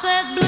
said,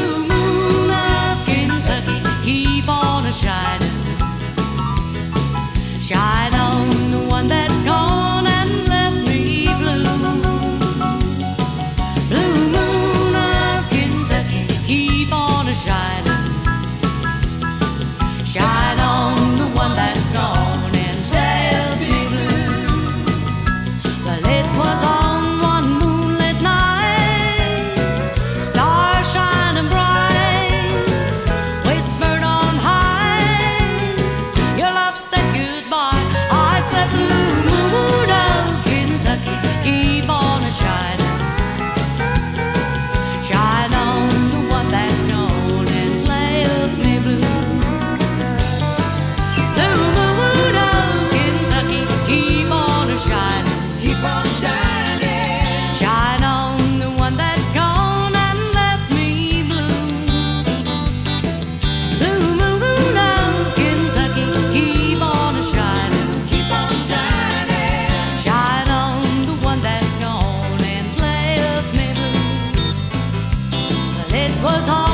was hard.